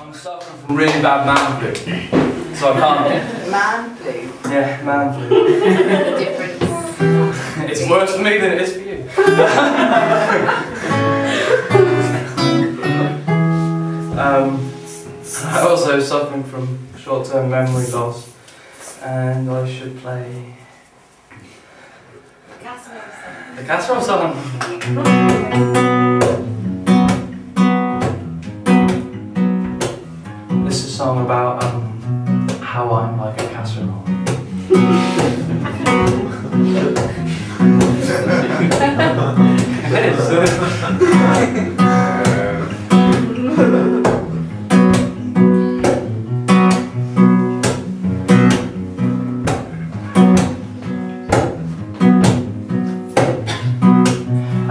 I'm suffering from really bad man flu, so I can't. Man flu. Yeah, man flu. Difference. It's worse for me than it is for you. um, I'm also suffering from short-term memory loss, and I should play the casserole song. This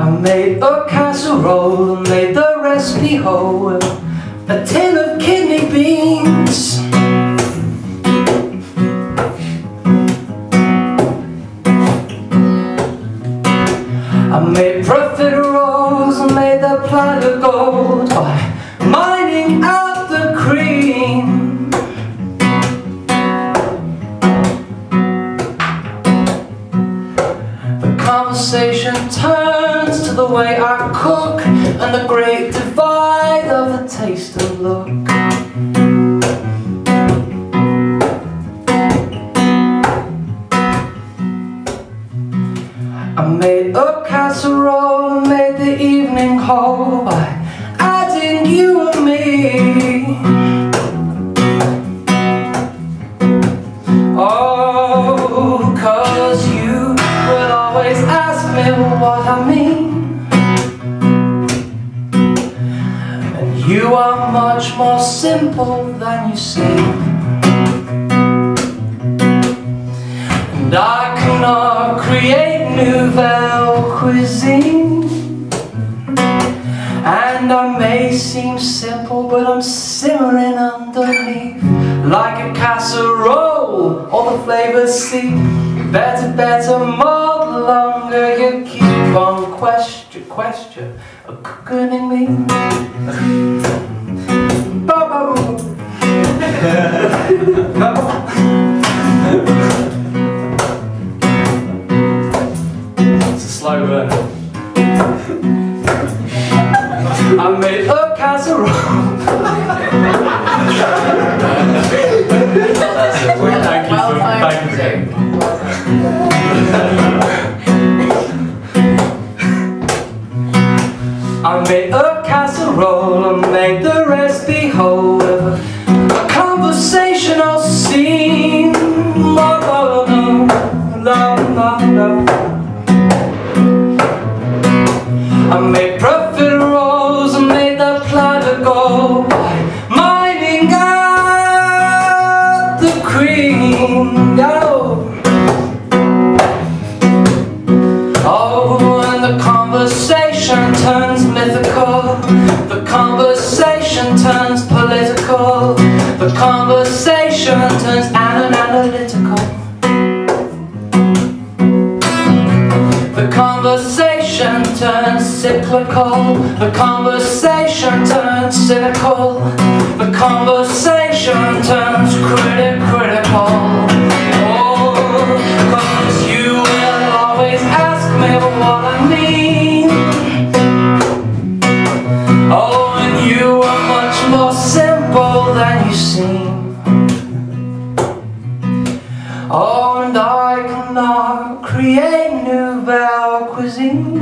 I made a casserole, made the recipe whole, a tin of kidney beans. I made profiteroles, made the plant of gold by mining out the cream. The conversation to the way I cook and the great divide of the taste and look. I made a casserole made the evening whole by adding you and me. You are much more simple than you seem. And I cannot create nouvelle cuisine. And I may seem simple, but I'm simmering underneath like a casserole. All the flavors seep better, better, more the longer you keep on question, question, a cooking in me. Ba-ba-boo. It's a slow burn. I made a casserole. Thank you Well for thank you. And made the whole with a conversational scene. La la la la la la. I made profiteroles and made the platter go mining out the cream. Oh. Oh, and the conversation turns cyclical. The conversation turns cynical. The conversation turns criti critical. Oh, 'cause you will always ask me what I mean. Oh, and you are much more simple than you seem. Oh, and I cannot create nouvelle cuisine.